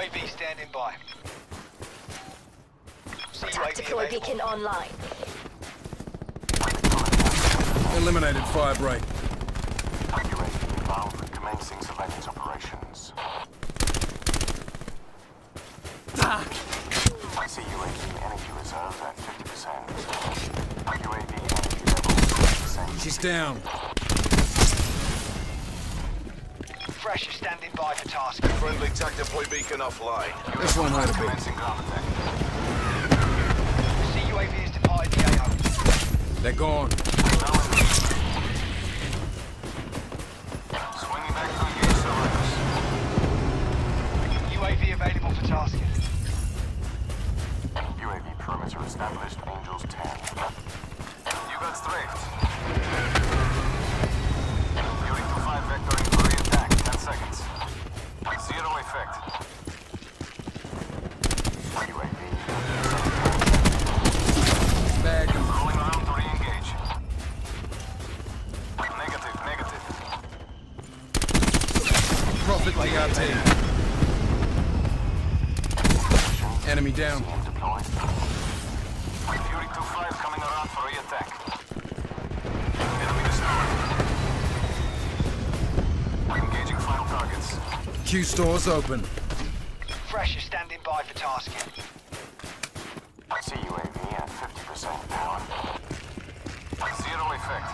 UAV standing by. Tactical beacon online. Eliminated fire break. Activating inbound and commencing surveillance operations. Ah. See UAV energy reserves at 50%. UAV energy level 50%. She's down. Thresher's standing by for task. Friendly attack deploy beacon offline. This one had a bit. Commencing ground attack. See UAV has departed the AO. They're gone. Swinging back to engage survivors. UAV available for tasking. UAV perimeter established, Angels 10. You got strafed. 2-5 coming around for re-attack. Enemy destroyed. Engaging final targets. Q stores open. Thresher's standing by for tasking. I see UAV at 50% power. Zero effect.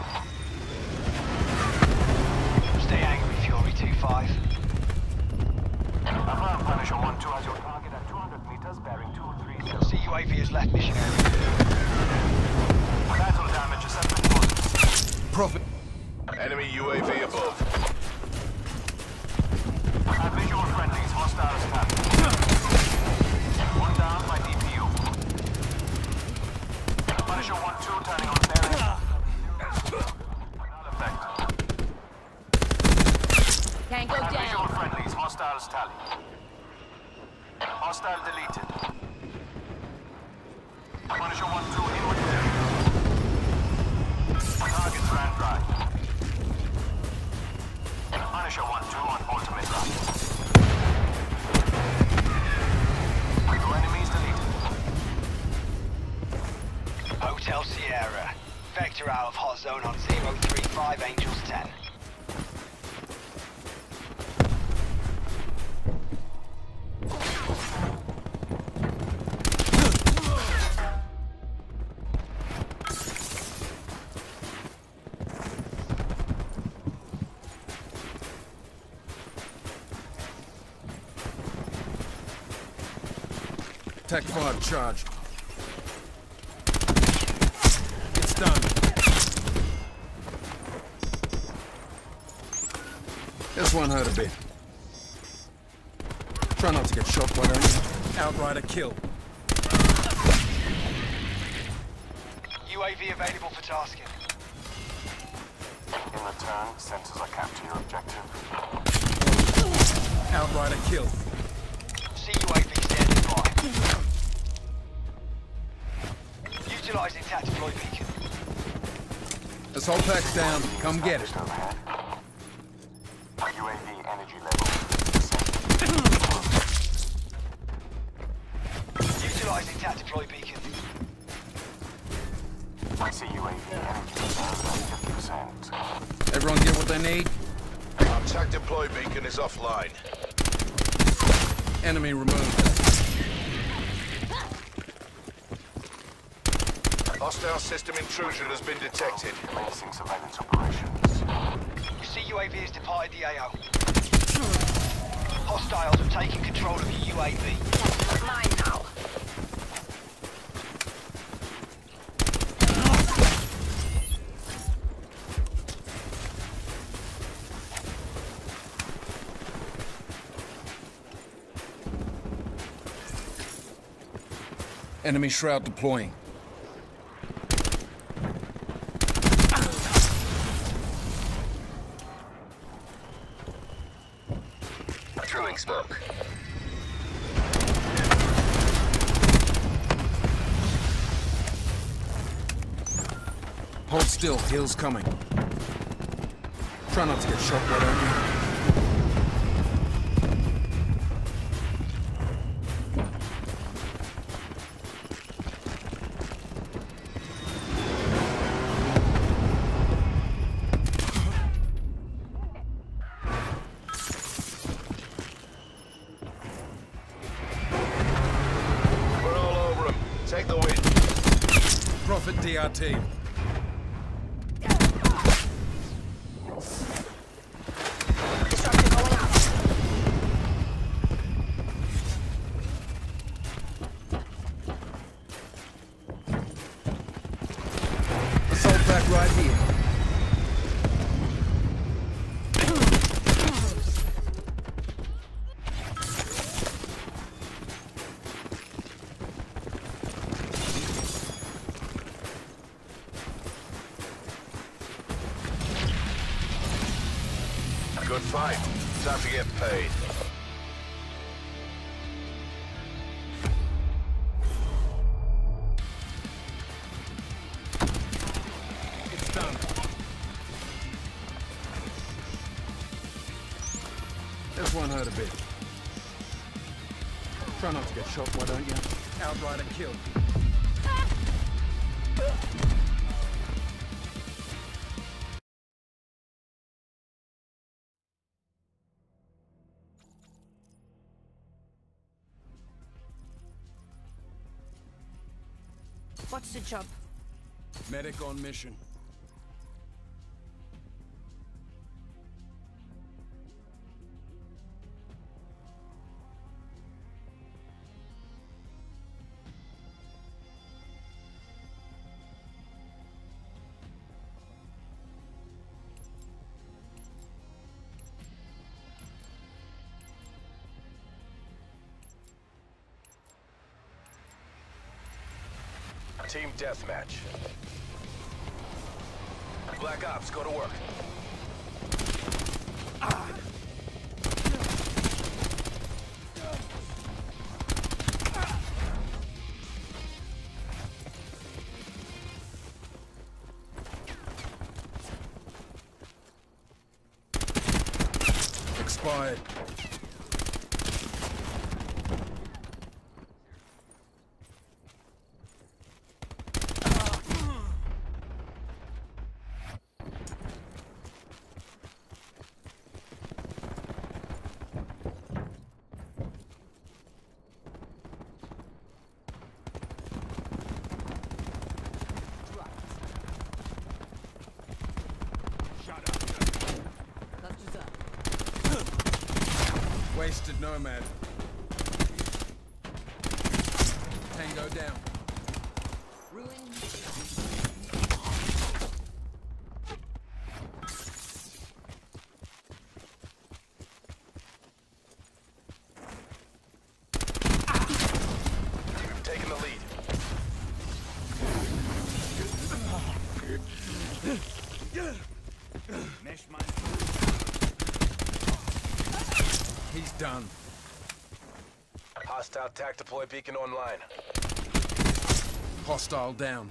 Stay angry, Fury 2-5. Alarm Punisher 1-2 has your target at 200 meters bearing 230. See UAV has left mission area. Profit. Enemy UAV above. Have visual friendlies, hostiles tap. One down by DPU. Punisher 1-2 turning on bearing. Tango Have visual friendlies, hostiles tally. Hostile deleted. Punisher 1-2 in Targets ran dry. Punisher 1-2 on ultimate run. Hotel Sierra. Vector out of hot zone on 035 Angels 10. Charged. It's done. This one hurt a bit. Try not to get shot, why don't? Outrider kill. UAV available for tasking. In return, sensors are capped your objective. Outrider kill. Utilizing attack deploy beacon. This whole pack's down. Come get it. UAV energy level Utilizing attack deploy beacon. I see UAV energy reserves at 50%. Everyone get what they need? Attack deploy beacon is offline. Enemy removed. Hostile system intrusion has been detected. Commencing surveillance operations. You see UAV has departed the AO. Hostiles have taken control of your UAV. Mine now. Enemy shroud deploying. Hold still, hill's coming. Try not to get shot right at me. Take the win. Profit DRT. Fight. Time to get paid. It's done. This one hurt a bit. Try not to get shot, why don't you? And killed. What's the job? Medic on mission. Team deathmatch. Black Ops, go to work. Expired. Nomad. Tango down. Ruin. We've taken the lead. He's done. Hostile deploy beacon online. Hostile down.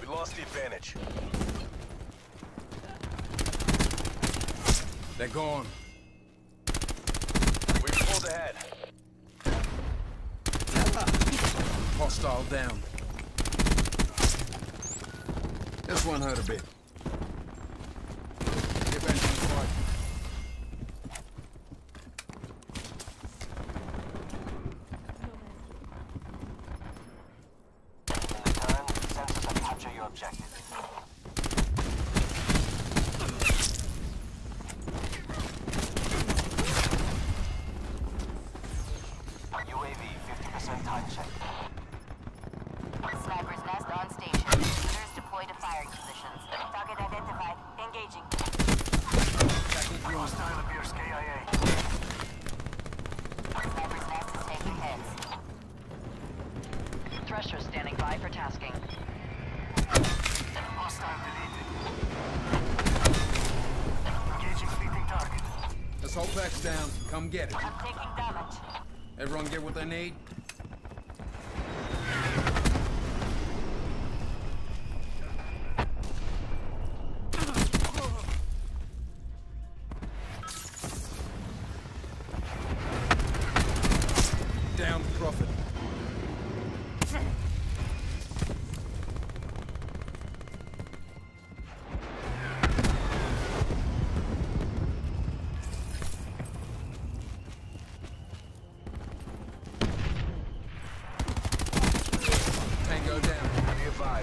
We lost the advantage. They're gone. We've pulled ahead. Hostile down. This one hurt a bit. Give engine flight. Return, sensors and capture your objective. UAV 50% time check. Sniper's nest on station. Shooters deployed to firing positions. Target identified. Engaging. Hostile appears KIA. Sniper's nest is taking hits. Thresher standing by for tasking. Hostile deleted. Engaging fleeting target. Assault pack's down. Come get it. I'm taking damage. Everyone get what they need?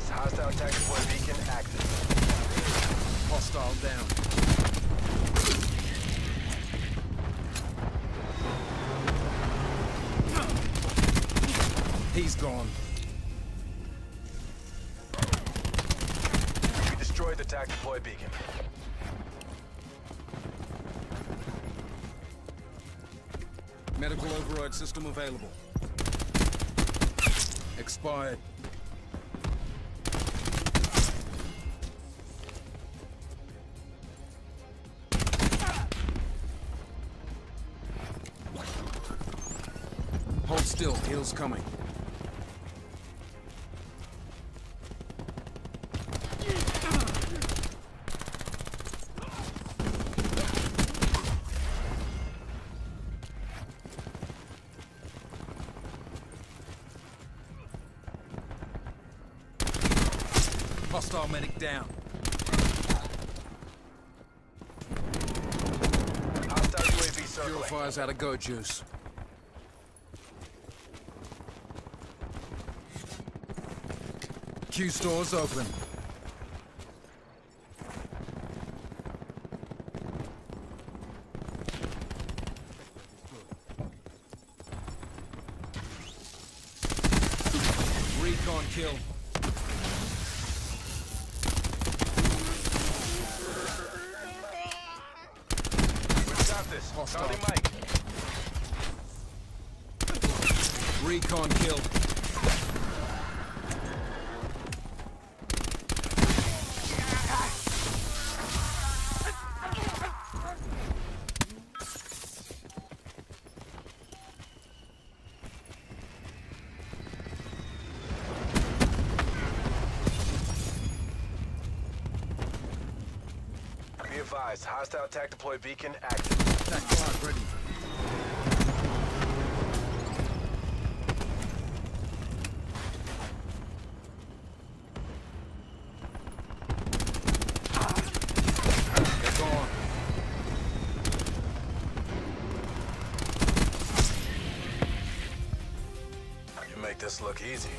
Hostile hostile tactical beacon active. Hostile down. He's gone. We destroyed the TAC deploy beacon. Medical override system available. Expired. Heals coming. Hostile medic down. Hostile UAV circling. Purifier's out of go juice. Q stores open. Recon kill. Got this. Hostile. Recon kill. TAC deploy beacon active. Attack flag ready. Make this look easy.